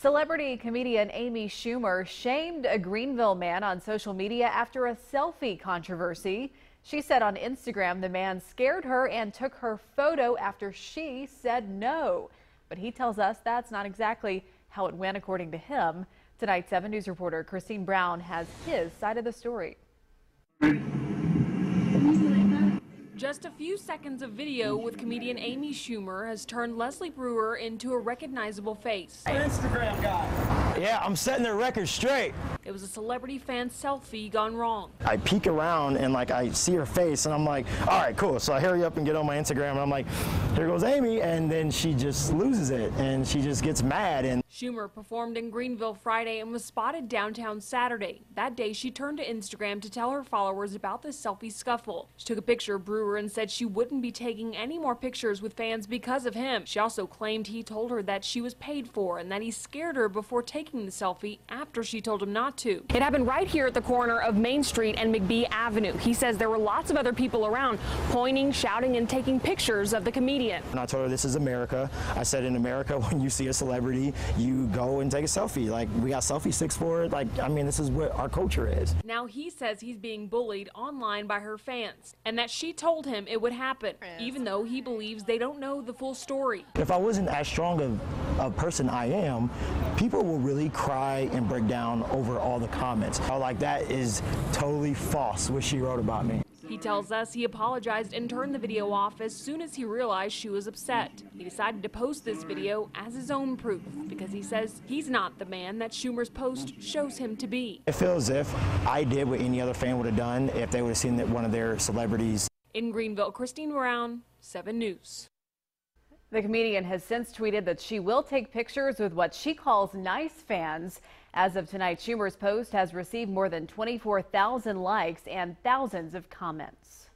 Celebrity comedian Amy Schumer shamed a Greenville man on social media after a selfie controversy. She said on Instagram the man scared her and took her photo after she said no. But he tells us that's not exactly how it went according to him. Tonight, 7 News reporter Christine Brown has his side of the story. Just a few seconds of video with comedian Amy Schumer has turned Leslie Brewer into a recognizable face. Instagram guy. Yeah, I'm setting the record straight. It was a celebrity fan selfie gone wrong. I peek around and like I see her face and I'm like, all right, cool. So I hurry up and get on my Instagram and I'm like, here goes Amy. And then she just loses it and she just gets mad. And Schumer performed in Greenville Friday and was spotted downtown Saturday. That day, she turned to Instagram to tell her followers about the selfie scuffle. She took a picture of Brewer and said she wouldn't be taking any more pictures with fans because of him. She also claimed he told her that she was paid for and that he scared her before taking the selfie after she told him not to. It happened right here at the corner of Main Street and McBee Avenue. He says there were lots of other people around pointing, shouting, and taking pictures of the comedian. And I told her this is America. I said in America, when you see a celebrity, you go and take a selfie. Like we got selfie sticks for it. Like I mean, this is what our culture is. Now he says he's being bullied online by her fans and that she told him it would happen, even though he believes they don't know the full story. If I wasn't as strong of a person I am, people will really cry and break down over all the comments. Like that is totally false what she wrote about me. He tells us he apologized and turned the video off as soon as he realized she was upset. He decided to post this video as his own proof because he says he's not the man that Schumer's post shows him to be. It feels as if I did what any other fan would have done if they would have seen that one of their celebrities. In Greenville, Christine Brown, 7 News. The comedian has since tweeted that she will take pictures with what she calls nice fans. As of tonight, Schumer's post has received more than 24,000 likes and thousands of comments.